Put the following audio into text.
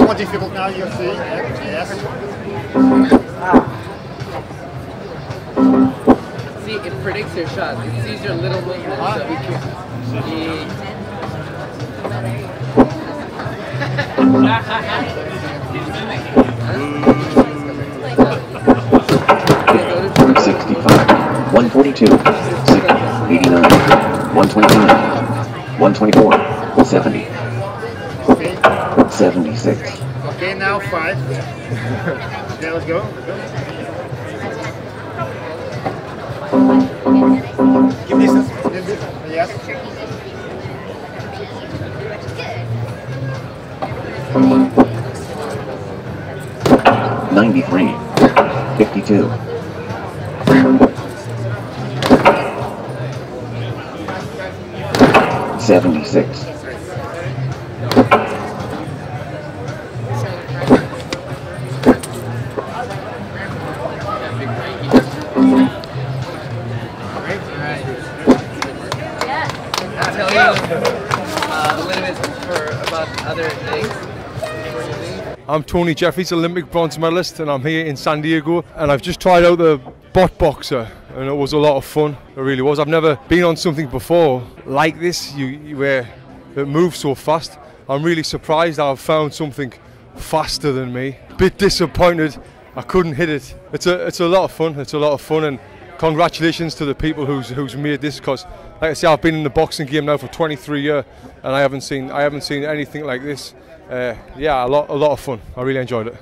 more difficult now, you see. yes. Ah. See, it predicts your shot. It sees your little movement, ah. so we can... 165, 142, 6, 89, 124, Okay, now five. now let's go. Give this 93, 52. Seventy-six, tell you uh, a little bit for about other things. I'm Tony Jeffries, Olympic bronze medalist, and I'm here in San Diego. And I've just tried out the bot boxer, and it was a lot of fun. It really was. I've never been on something before like this, you- where it moves so fast. I'm really surprised I've found something faster than me. Bit disappointed I couldn't hit it. It's a it's a lot of fun. It's a lot of fun, and congratulations to the people who's who's made this. Because like I say, I've been in the boxing game now for 23 years, and I haven't seen I haven't seen anything like this. Uh, yeah, a lot a lot of fun. I really enjoyed it.